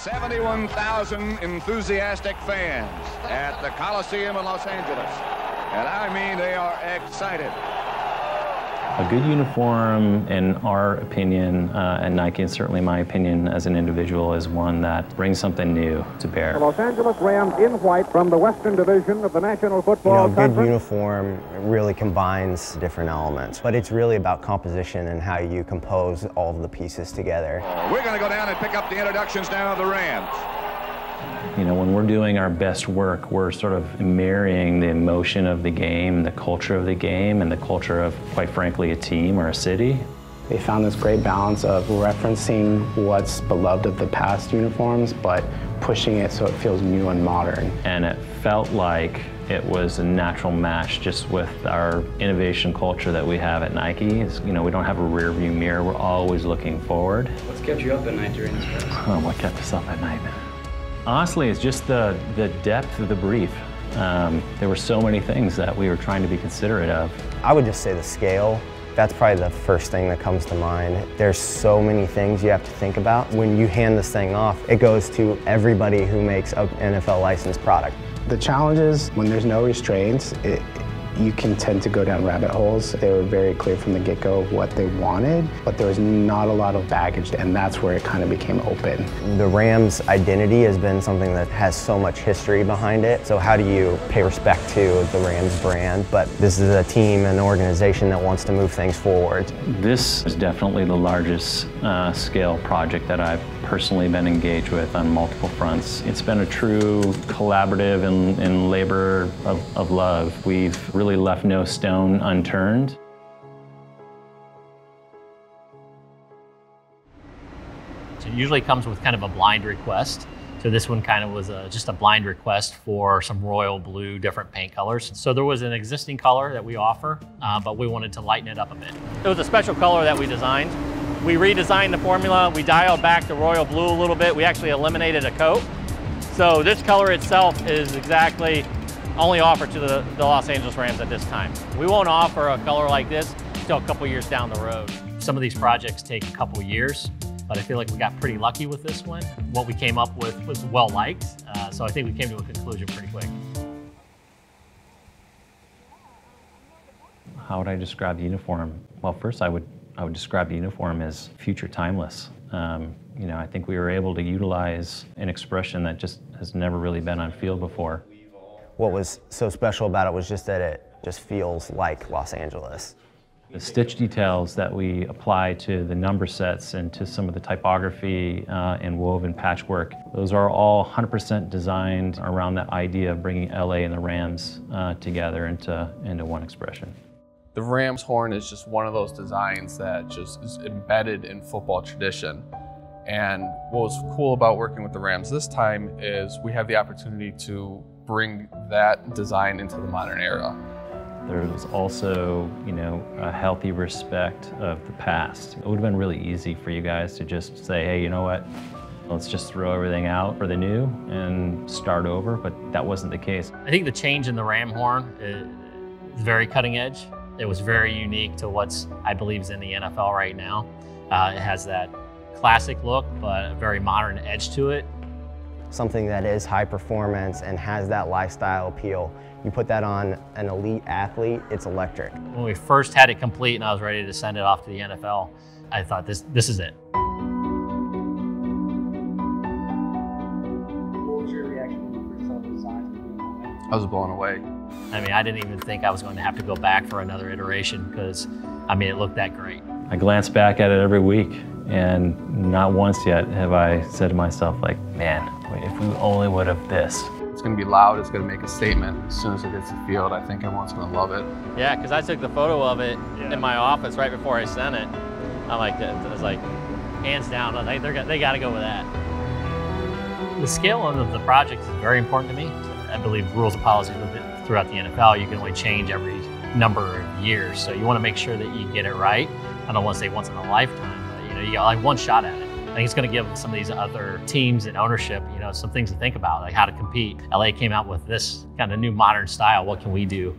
71,000 enthusiastic fans at the Coliseum in Los Angeles. And I mean, they are excited. A good uniform, in our opinion, uh, at Nike, and certainly my opinion as an individual, is one that brings something new to bear. The Los Angeles Rams in white from the Western Division of the National Football you know, a good uniform really combines different elements, but it's really about composition and how you compose all of the pieces together. We're going to go down and pick up the introductions now of the Rams. You know, when we're doing our best work, we're sort of marrying the emotion of the game, the culture of the game, and the culture of, quite frankly, a team or a city. They found this great balance of referencing what's beloved of the past uniforms, but pushing it so it feels new and modern. And it felt like it was a natural match just with our innovation culture that we have at Nike. It's, you know, we don't have a rear view mirror. We're always looking forward. What's kept you up at night during this process? Oh, what kept us up at night? Honestly, it's just the, the depth of the brief. Um, there were so many things that we were trying to be considerate of. I would just say the scale. That's probably the first thing that comes to mind. There's so many things you have to think about. When you hand this thing off, it goes to everybody who makes an NFL licensed product. The challenge is when there's no restraints, it, you can tend to go down rabbit holes. They were very clear from the get-go of what they wanted, but there was not a lot of baggage, and that's where it kind of became open. The Rams' identity has been something that has so much history behind it, so how do you pay respect to the Rams brand? But this is a team, an organization that wants to move things forward. This is definitely the largest uh, scale project that I've personally been engaged with on multiple fronts. It's been a true collaborative and, and labor of, of love. We've really left no stone unturned. So it usually comes with kind of a blind request. So this one kind of was a, just a blind request for some royal blue, different paint colors. So there was an existing color that we offer, uh, but we wanted to lighten it up a bit. It was a special color that we designed. We redesigned the formula. We dialed back the royal blue a little bit. We actually eliminated a coat. So this color itself is exactly only offer to the, the Los Angeles Rams at this time. We won't offer a color like this until a couple years down the road. Some of these projects take a couple years, but I feel like we got pretty lucky with this one. What we came up with was well liked, uh, so I think we came to a conclusion pretty quick. How would I describe the uniform? Well, first I would I would describe the uniform as future timeless. Um, you know, I think we were able to utilize an expression that just has never really been on field before. What was so special about it was just that it just feels like Los Angeles. The stitch details that we apply to the number sets and to some of the typography uh, and woven patchwork, those are all 100% designed around that idea of bringing LA and the Rams uh, together into, into one expression. The Rams horn is just one of those designs that just is embedded in football tradition. And what was cool about working with the Rams this time is we have the opportunity to bring that design into the modern era. There was also, you know, a healthy respect of the past. It would have been really easy for you guys to just say, hey, you know what? Let's just throw everything out for the new and start over, but that wasn't the case. I think the change in the ram horn is very cutting edge. It was very unique to what's, I believe, is in the NFL right now. Uh, it has that classic look, but a very modern edge to it. Something that is high performance and has that lifestyle appeal. You put that on an elite athlete, it's electric. When we first had it complete and I was ready to send it off to the NFL, I thought this, this is it. What was your reaction when you first saw the designs? I was blown away. I mean, I didn't even think I was going to have to go back for another iteration because, I mean, it looked that great. I glance back at it every week, and not once yet have I said to myself, like, man, if we only would have this. It's going to be loud. It's going to make a statement. As soon as it hits the field, I think everyone's going to love it. Yeah, because I took the photo of it yeah. in my office right before I sent it. I like it. I was like, hands down, I think they're, they got to go with that. The scale of the project is very important to me. I believe rules and policies throughout the NFL, you can only change every number of years. So you want to make sure that you get it right. I don't want to say once in a lifetime, but you know, you got like one shot at it. Think it's going to give some of these other teams and ownership, you know, some things to think about, like how to compete. LA came out with this kind of new modern style. What can we do